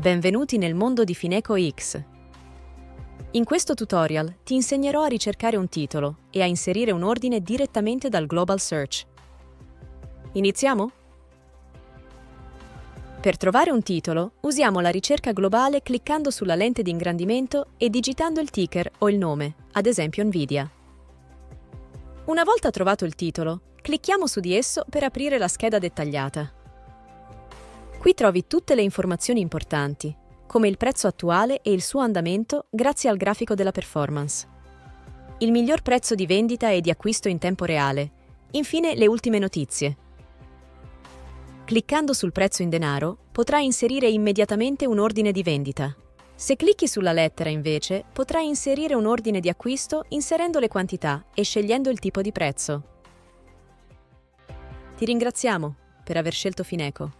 Benvenuti nel mondo di Fineco X. In questo tutorial ti insegnerò a ricercare un titolo e a inserire un ordine direttamente dal Global Search. Iniziamo? Per trovare un titolo, usiamo la ricerca globale cliccando sulla lente di ingrandimento e digitando il ticker o il nome, ad esempio Nvidia. Una volta trovato il titolo, clicchiamo su di esso per aprire la scheda dettagliata. Qui trovi tutte le informazioni importanti, come il prezzo attuale e il suo andamento grazie al grafico della performance. Il miglior prezzo di vendita e di acquisto in tempo reale. Infine le ultime notizie. Cliccando sul prezzo in denaro, potrai inserire immediatamente un ordine di vendita. Se clicchi sulla lettera, invece, potrai inserire un ordine di acquisto inserendo le quantità e scegliendo il tipo di prezzo. Ti ringraziamo per aver scelto Fineco.